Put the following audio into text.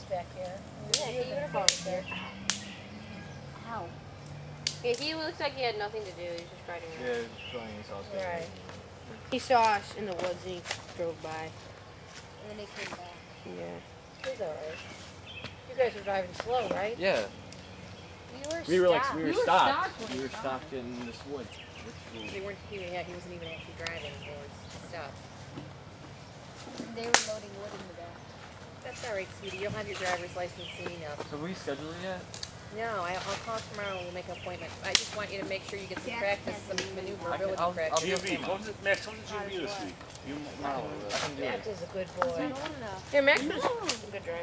house back here. Yeah, You he live in a was house there. Ow. Yeah, he looks like he had nothing to do. He was just riding around. Yeah, he's showing his house. back Right. there. He saw us in the woods and he drove by. And then he came back. Yeah. It's all right. You guys were driving slow, right? Yeah. We were We were like stopped. we were You were stopped. stopped we were stopped. stopped in this wood. Which They weren't, he, yeah, he wasn't even actually driving, they were stuck. They were loading wood in the back. That's all right, sweetie, you'll have your driver's license soon enough. So we scheduled it yet? No, I, I'll call tomorrow and we'll make an appointment. I just want you to make sure you get some Yeah, practice, yeah. some I can- maneuverability I'll- I'll practice. be- GMB, come to, Max, come to GMB this week. You, Marlo. I can do Max it. is a good boy. I. Yeah, Max is a good driver.